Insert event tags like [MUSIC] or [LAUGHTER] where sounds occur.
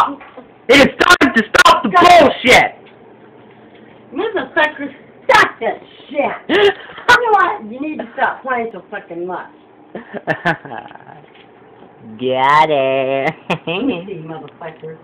stop! It is time to stop the bullshit! motherfuckers. stop that shit! [LAUGHS] you know what? You need to stop playing so fucking much. [LAUGHS] Got it. Let me see, motherfucker.